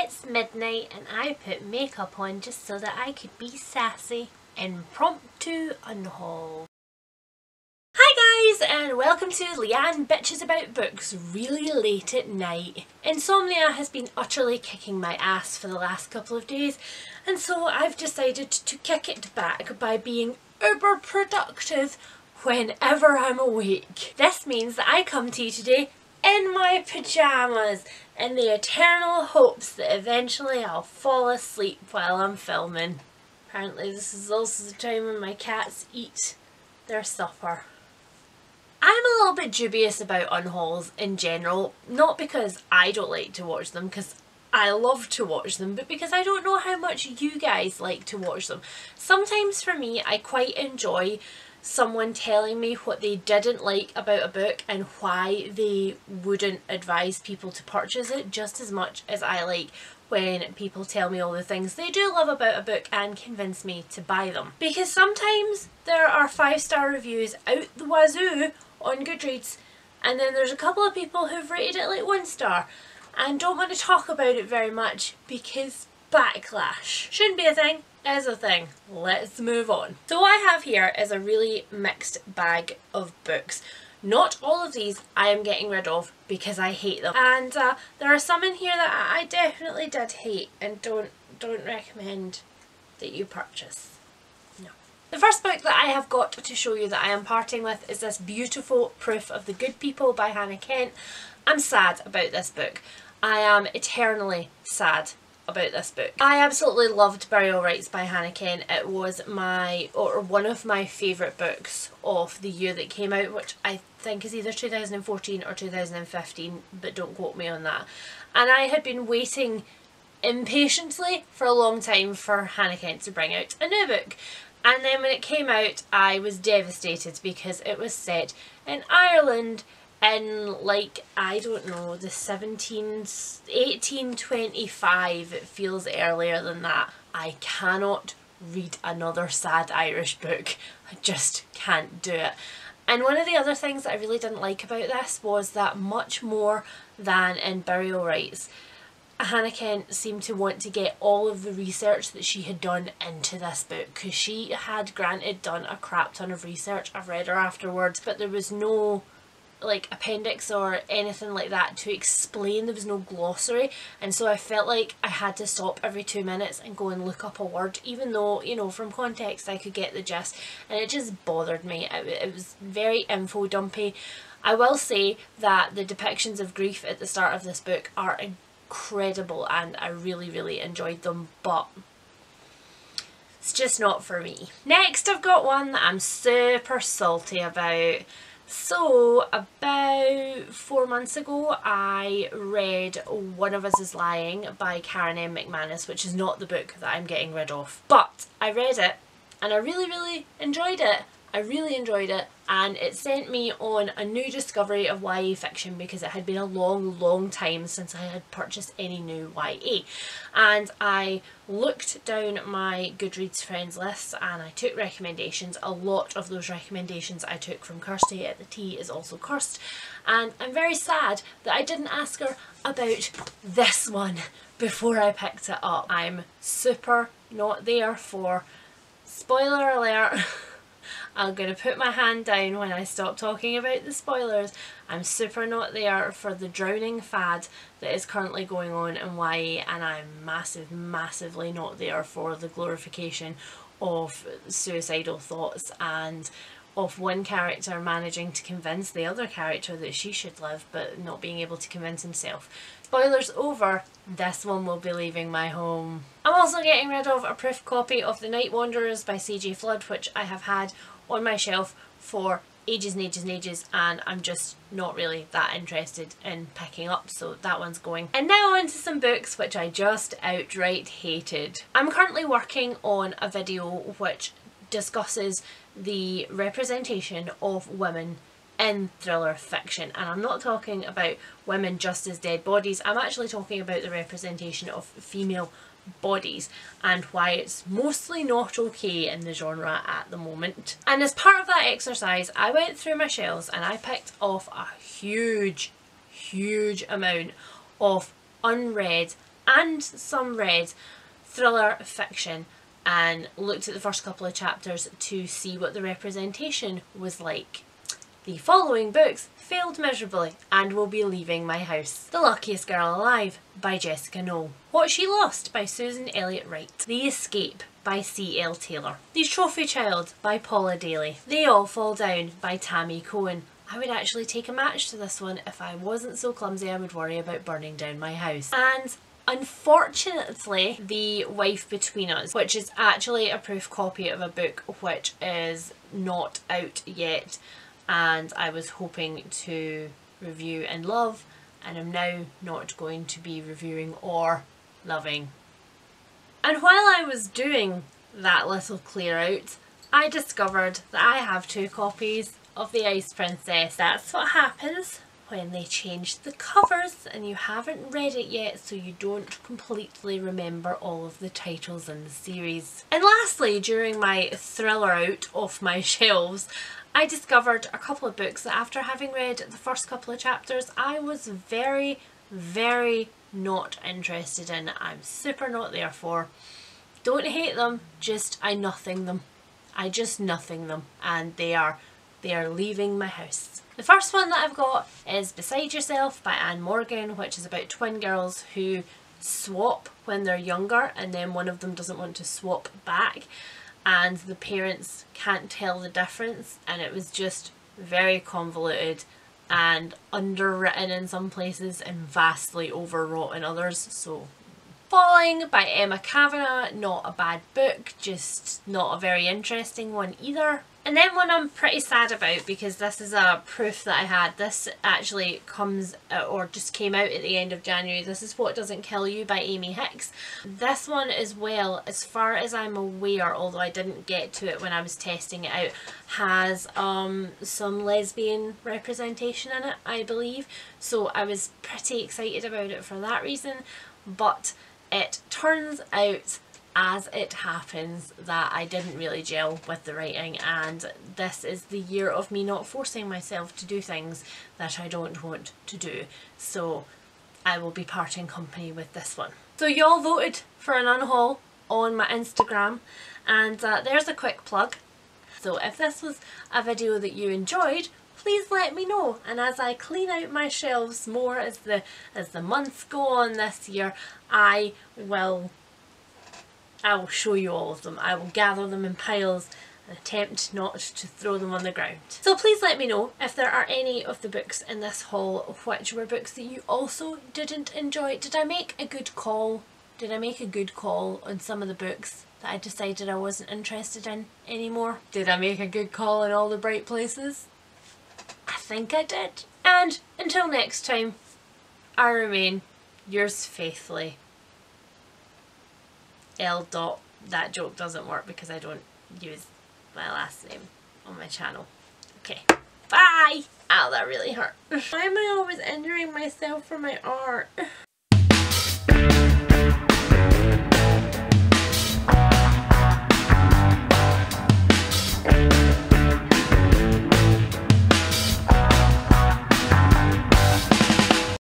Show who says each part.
Speaker 1: It's midnight and I put makeup on just so that I could be sassy. Impromptu unhaul. Hi guys and welcome to Lianne Bitches About Books really late at night. Insomnia has been utterly kicking my ass for the last couple of days and so I've decided to kick it back by being uber productive whenever I'm awake. This means that I come to you today in my pyjamas in the eternal hopes that eventually I'll fall asleep while I'm filming. Apparently this is also the time when my cats eat their supper. I'm a little bit dubious about unhauls in general, not because I don't like to watch them, because I love to watch them, but because I don't know how much you guys like to watch them. Sometimes for me, I quite enjoy someone telling me what they didn't like about a book and why they wouldn't advise people to purchase it just as much as I like when people tell me all the things they do love about a book and convince me to buy them. Because sometimes there are five star reviews out the wazoo on Goodreads and then there's a couple of people who've rated it like one star and don't want to talk about it very much because backlash. Shouldn't be a thing is a thing. Let's move on. So what I have here is a really mixed bag of books. Not all of these I am getting rid of because I hate them. And uh, there are some in here that I definitely did hate and don't, don't recommend that you purchase. No. The first book that I have got to show you that I am parting with is this beautiful Proof of the Good People by Hannah Kent. I'm sad about this book. I am eternally sad about this book. I absolutely loved Burial Rites by Hannah Kent. It was my, or one of my favourite books of the year that came out, which I think is either 2014 or 2015, but don't quote me on that. And I had been waiting impatiently for a long time for Hannah Kent to bring out a new book. And then when it came out, I was devastated because it was set in Ireland in like I don't know the 17 1825 it feels earlier than that. I cannot read another sad Irish book. I just can't do it. And one of the other things that I really didn't like about this was that much more than in Burial Rites Hannah Kent seemed to want to get all of the research that she had done into this book because she had granted done a crap ton of research. I've read her afterwards but there was no like appendix or anything like that to explain there was no glossary. And so I felt like I had to stop every two minutes and go and look up a word even though you know from context I could get the gist. And it just bothered me. It, it was very info dumpy. I will say that the depictions of grief at the start of this book are incredible and I really really enjoyed them but it's just not for me. Next I've got one that I'm super salty about so about four months ago I read One of Us is Lying by Karen M. McManus which is not the book that I'm getting rid of. But I read it and I really really enjoyed it. I really enjoyed it and it sent me on a new discovery of YA fiction because it had been a long long time since I had purchased any new YA and I looked down my Goodreads friends list and I took recommendations. A lot of those recommendations I took from Kirsti at the Tea is also cursed and I'm very sad that I didn't ask her about this one before I picked it up. I'm super not there for spoiler alert I'm going to put my hand down when I stop talking about the spoilers. I'm super not there for the drowning fad that is currently going on in YA and I'm massive, massively not there for the glorification of suicidal thoughts and of one character managing to convince the other character that she should live but not being able to convince himself. Spoilers over, this one will be leaving my home. I'm also getting rid of a proof copy of The Night Wanderers by CJ Flood which I have had on my shelf for ages and ages and ages and I'm just not really that interested in picking up so that one's going. And now on to some books which I just outright hated. I'm currently working on a video which discusses the representation of women in thriller fiction. And I'm not talking about women just as dead bodies. I'm actually talking about the representation of female bodies and why it's mostly not okay in the genre at the moment. And as part of that exercise I went through my shelves and I picked off a huge, huge amount of unread and some read thriller fiction and looked at the first couple of chapters to see what the representation was like. The following books failed miserably and will be leaving my house. The Luckiest Girl Alive by Jessica Knoll. What She Lost by Susan Elliott Wright. The Escape by C.L. Taylor. The Trophy Child by Paula Daly. They All Fall Down by Tammy Cohen. I would actually take a match to this one. If I wasn't so clumsy I would worry about burning down my house. And Unfortunately, The Wife Between Us, which is actually a proof copy of a book which is not out yet and I was hoping to review and love and I'm now not going to be reviewing or loving. And while I was doing that little clear out, I discovered that I have two copies of The Ice Princess. That's what happens when they changed the covers and you haven't read it yet so you don't completely remember all of the titles in the series. And lastly, during my thriller out off my shelves, I discovered a couple of books that after having read the first couple of chapters I was very, very not interested in. I'm super not there for. Don't hate them, just I nothing them. I just nothing them and they are they are leaving my house. The first one that I've got is Beside Yourself by Ann Morgan, which is about twin girls who swap when they're younger and then one of them doesn't want to swap back and the parents can't tell the difference and it was just very convoluted and underwritten in some places and vastly overwrought in others so Falling by Emma Kavanagh, not a bad book, just not a very interesting one either. And then one I'm pretty sad about because this is a proof that I had. This actually comes uh, or just came out at the end of January. This is What Doesn't Kill You by Amy Hicks. This one as well, as far as I'm aware, although I didn't get to it when I was testing it out, has um, some lesbian representation in it, I believe. So I was pretty excited about it for that reason. But it turns out as it happens that I didn't really gel with the writing and this is the year of me not forcing myself to do things that I don't want to do so I will be parting company with this one. So y'all voted for an unhaul on my Instagram and uh, there's a quick plug. So if this was a video that you enjoyed please let me know and as I clean out my shelves more as the as the months go on this year I will I will show you all of them. I will gather them in piles and attempt not to throw them on the ground. So please let me know if there are any of the books in this haul which were books that you also didn't enjoy. Did I make a good call? Did I make a good call on some of the books that I decided I wasn't interested in anymore? Did I make a good call in all the bright places? I think I did. And until next time, I remain yours faithfully, L dot. That joke doesn't work because I don't use my last name on my channel. Okay, bye! Ow, that really hurt. Why am I always injuring myself for my art?